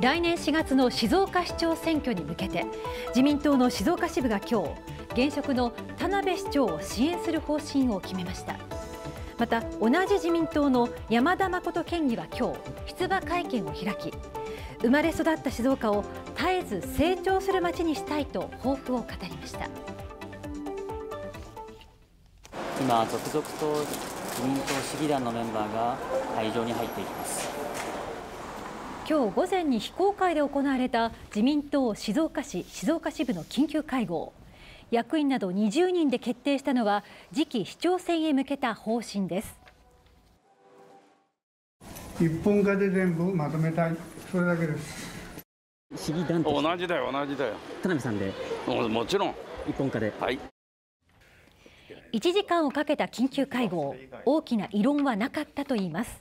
来年4月の静岡市長選挙に向けて自民党の静岡支部が今日現職の田辺市長を支援する方針を決めました。また同じ自民党の山田誠県議は今日出馬会見を開き生まれ育った静岡を絶えず成長する街にしたいと抱負を語りました。今続々と自民党市議団のメンバーが会場に入っていきます。今日午前に非公開で行われた自民党静岡市静岡支部の緊急会合。役員など20人で決定したのは次期市長選へ向けた方針です。一本化で全部まとめたい。それだけです。市議団と同じだよ同じだよ。田辺さんで。ももちろん。一本化で。はい。1時間をかけた緊急会合。大きな異論はなかったといいます。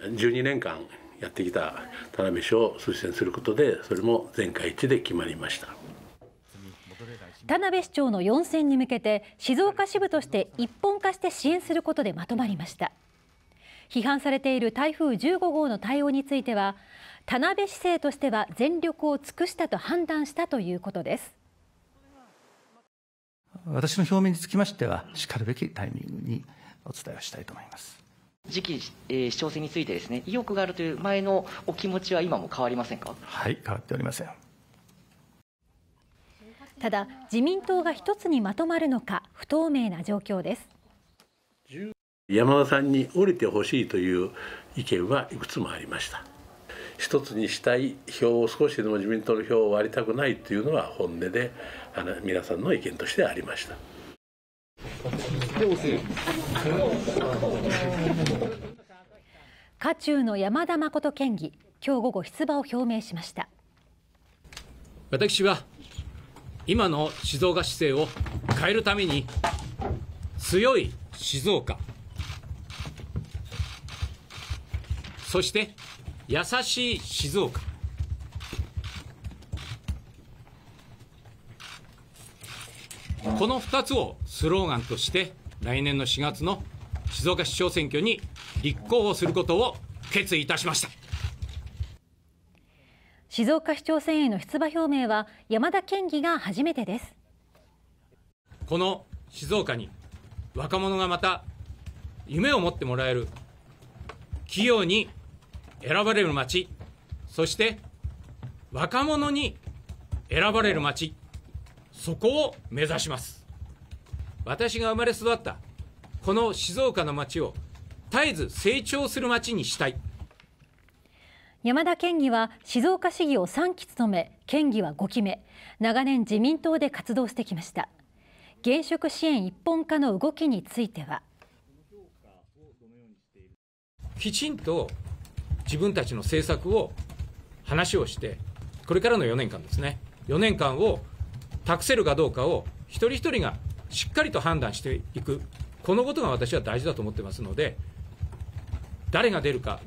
12年間やってきた田辺氏を推薦することでそれも全会一致で決まりました。田辺市長の4選に向けて静岡支部として一本化して支援することでまとまりました。批判されている台風15号の対応については田辺市政としては全力を尽くしたと判断したということです。私の表明につきましてはしかるべきタイミングにお伝えをしたいと思います次期、えー、市長選についてですね意欲があるという前のお気持ちは今も変わりませんか？はい変わっておりません。ただ自民党が一つにまとまるのか不透明な状況です。山田さんに降りてほしいという意見はいくつもありました。一つにしたい票を少しでも自民党の票を割りたくないというのは本音であの皆さんの意見としてありました渦中の山田誠県議今日午後出馬を表明しました。私は今の静岡市政を変えるために強い静岡。そして優しい静岡。この2つをスローガンとして来年の4月の静岡市長選挙に立候補することを決意いたしました。静岡市長選への出馬表明は山田県議が初めてです。この静岡に若者がまた夢を持ってもらえる企業に選ばれる街そして若者に選ばれる街そこを目指します私が生まれ育ったこの静岡の街を絶えず成長する街にしたい。山田県議は静岡市議を3期務め県議は5期目。長年自民党で活動してきました。現職支援一本化の動きについては。きちんと自分たちの政策を話をしてこれからの4年間ですね。4年間を託せるかどうかを一人一人がしっかりと判断していく。このことが私は大事だと思ってますので誰が出るか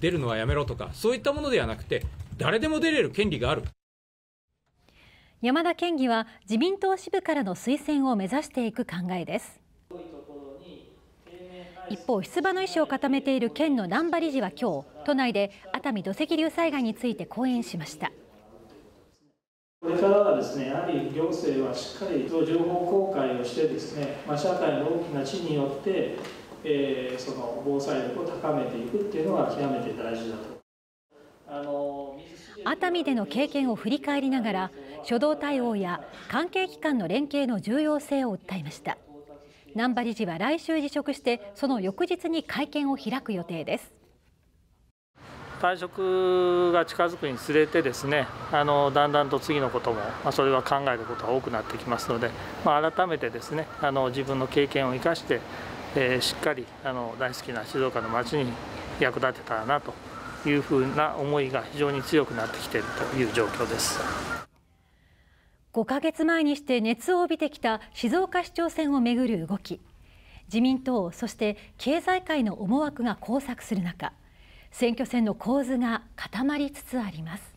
出るのはやめろとかそういったものではなくて誰でも出れる権利がある。山田県議は自民党支部からの推薦を目指していく考えです。一方出馬の意思を固めている県の難波理事は今日都内で熱海土石流災害について講演しました。これからはですねやはり行政はしっかりと情報公開をしてですね、まあ、社会の大きな地によってえー、その防災力を高めていくっていうのは極めて大事だと。あの熱海での経験を振り返りながら初動対応や関係機関の連携の重要性を訴えました難波理事は来週辞職してその翌日に会見を開く予定です退職が近づくにつれてですねあのだんだんと次のことも、まあ、それは考えることが多くなってきますので、まあ、改めてですねあの自分の経験を生かしてえー、しっかりあの大好きな静岡の街に役立てたらなというふうな思いが非常に強くなってきているという状況です。5ヶ月前にして熱を帯びてきた静岡市長選をめぐる動き。自民党そして経済界の思惑が交錯する中選挙戦の構図が固まりつつあります。